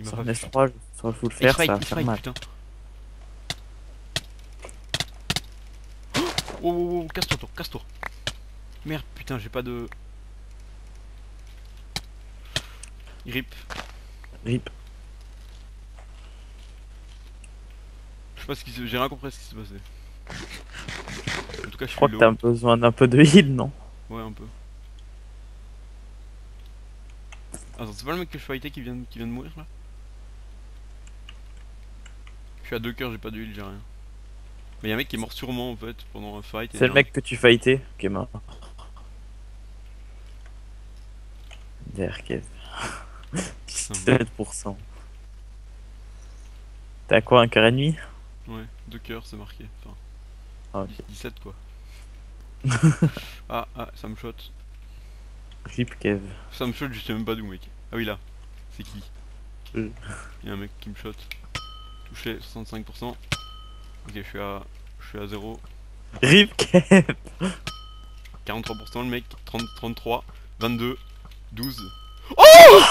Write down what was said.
Il m'a pas fait. S3, sur le faire, ça va faire mal. putain. Oh, oh, oh, casse-toi, toi, casse-toi. Merde, putain, j'ai pas de. Rip. Rip. Je sais pas ce qui se. J'ai rien compris à ce qui s'est passé. En tout cas, je Je crois que t'as besoin d'un peu de heal, non? Ouais, un peu. Attends, c'est pas le mec que je fightais qui vient, de- qui vient de mourir là? Suis à deux cœurs, j'ai pas de heal, j'ai rien. Mais y'a un mec qui est mort sûrement en fait pendant un fight. C'est le mec que tu fightais qui est mort. Derrière Kev. 17%. T'as quoi, un cœur et demi? Ouais, deux cœurs, c'est marqué. Enfin, Ah, ok. 17 quoi. ah, ah, ça me shot. Rip Kev. Ça me shot, je sais même pas d'où, mec. Ah oui, là. C'est qui? Euh. Y'a un mec qui me shot. Touché, 65%. Ok, je suis à. Je suis à 0. Rip Kev 43% le mec. 30, 33, 22, 12. Oh